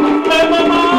my mama.